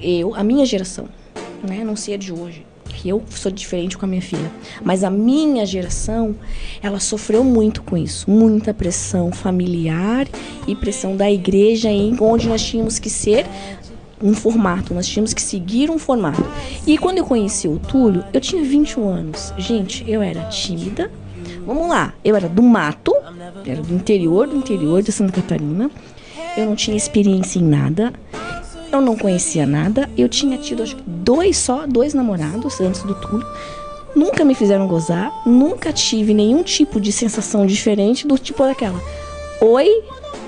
eu, a minha geração, né, não sei a de hoje, que eu sou diferente com a minha filha, mas a minha geração, ela sofreu muito com isso, muita pressão familiar e pressão da igreja, em onde nós tínhamos que ser um formato, nós tínhamos que seguir um formato. E quando eu conheci o Túlio, eu tinha 21 anos. Gente, eu era tímida. Vamos lá, eu era do mato, era do interior do interior de Santa Catarina. Eu não tinha experiência em nada. Eu não conhecia nada. Eu tinha tido acho dois só, dois namorados antes do Túlio. Nunca me fizeram gozar, nunca tive nenhum tipo de sensação diferente do tipo daquela. Oi,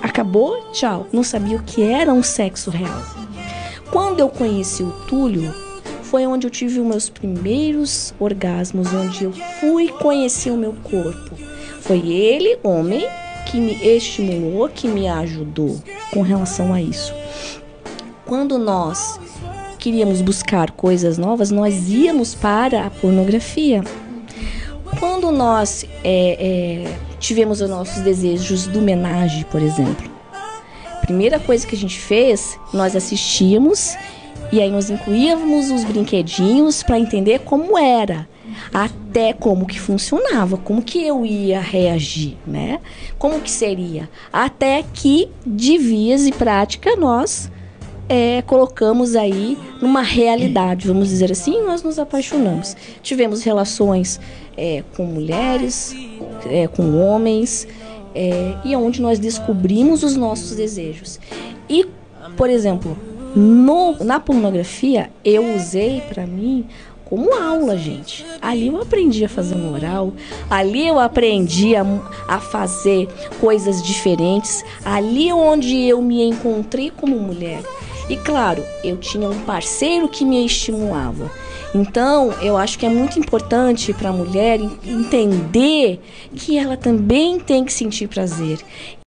acabou, tchau. Não sabia o que era um sexo real. Quando eu conheci o Túlio, foi onde eu tive os meus primeiros orgasmos, onde eu fui conhecer o meu corpo. Foi ele, homem, que me estimulou, que me ajudou com relação a isso. Quando nós queríamos buscar coisas novas, nós íamos para a pornografia. Quando nós é, é, tivemos os nossos desejos do homenagem, por exemplo, primeira coisa que a gente fez, nós assistíamos e aí nós incluíamos os brinquedinhos para entender como era, até como que funcionava, como que eu ia reagir, né? Como que seria, até que de vias e prática nós é, colocamos aí numa realidade, vamos dizer assim, nós nos apaixonamos. Tivemos relações é, com mulheres, é, com homens, é, e onde nós descobrimos os nossos desejos. E, por exemplo, no, na pornografia, eu usei para mim como aula, gente. Ali eu aprendi a fazer um oral, ali eu aprendi a, a fazer coisas diferentes, ali onde eu me encontrei como mulher. E claro, eu tinha um parceiro que me estimulava. Então, eu acho que é muito importante para a mulher entender que ela também tem que sentir prazer.